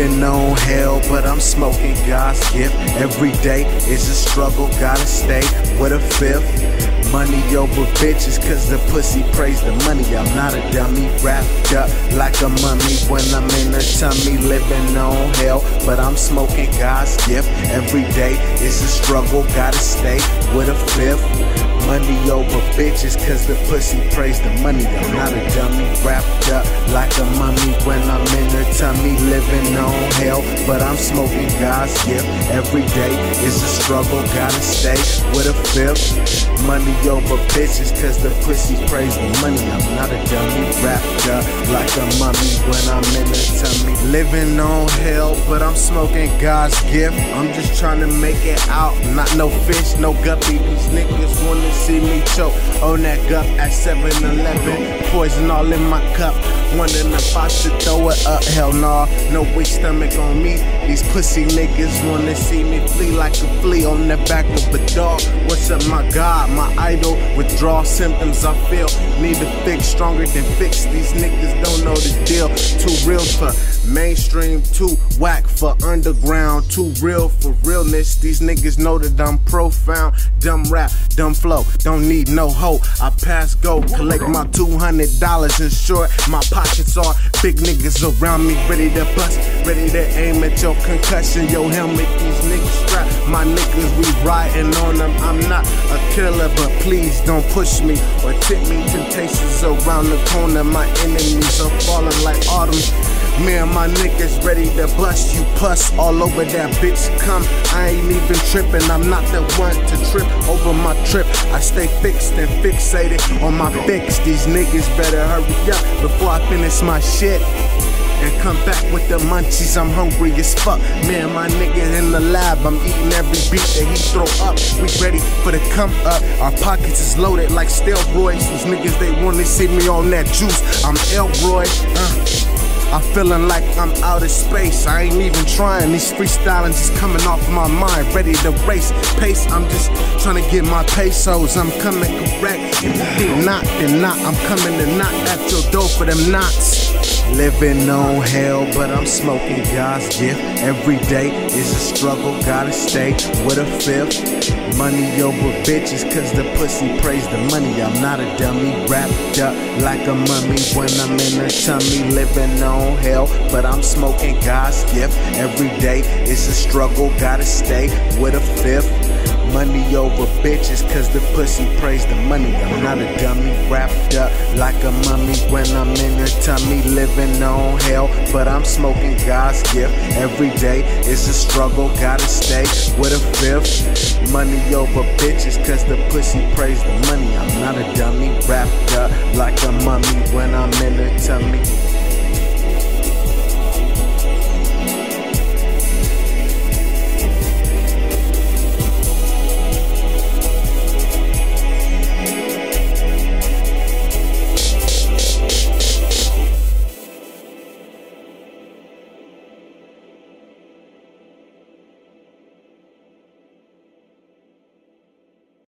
Living on hell, but I'm smoking God's gift. Every day is a struggle, gotta stay with a fifth. Money over bitches, cause the pussy praise the money. I'm not a dummy, wrapped up like a mummy when I'm in a tummy, living on hell. But I'm smoking God's gift. Every day is a struggle, gotta stay with a fifth. Money over bitches, cause the pussy praise the money. I'm not a dummy, wrapped up like a mummy when I'm in a tummy, living on hell. But I'm smoking God's gift. Every day is a struggle, gotta stay with a fifth. Money over bitches, cause the pussy praise the money. I'm not a dummy, wrapped up like a mummy when I'm in the tummy. Living on hell, but I'm smoking God's gift. I'm just trying to make it out. Not no fish, no guppy. These niggas wanna see me choke on that gup at 7 Eleven. Poison all in my cup. Wondering if I should throw it up. Hell nah, no weak stomach on me. These pussy niggas wanna see me flee like a flea on the back of a dog. What's up, my God, my idol? Withdrawal symptoms I feel. Need to fix stronger than fix. These niggas don't know the deal. Too real for mainstream, too whack for underground. Too real for realness. These niggas know that I'm profound. Dumb rap, dumb flow. Don't need no hope. I pass go, collect my $200 in short. My pockets are big niggas around me, ready to bust, ready to aim at your concussion. Yo, helmet, these niggas strap. My niggas, we riding on them. I'm not a killer, but please don't push me or tip me. Temptations around the corner. My enemies are falling like autumn. Me and my niggas ready to bust you puss all over that bitch come. I ain't even tripping, I'm not the one to trip over my trip. I stay fixed and fixated on my fix. These niggas better hurry up before I finish my shit. And come back with the munchies, I'm hungry as fuck. Man, my nigga in the lab, I'm eating every beat that he throw up. We ready for the come up. Our pockets is loaded like steroids. These niggas, they wanna see me on that juice. I'm Elroy. Uh. I'm feeling like I'm out of space. I ain't even trying. These freestyling just coming off my mind. Ready to race pace. I'm just trying to get my pesos. I'm coming correct. If you not, then not. I'm coming to knock at your door for them knots. Living on hell, but I'm smoking God's gift. Every day is a struggle, gotta stay with a fifth. Money over bitches, cause the pussy praise the money. I'm not a dummy, wrapped up like a mummy when I'm in a tummy. Living on hell, but I'm smoking God's gift. Every day is a struggle, gotta stay with a fifth. Money over bitches, cause the pussy praise the money. I'm not a dummy, wrapped up like a mummy when I'm in a tummy, living on hell. But I'm smoking God's gift. Every day is a struggle, gotta stay with a fifth. Money over bitches, cause the pussy praise the money. I'm not a dummy, wrapped up like a mummy when I'm in a tummy.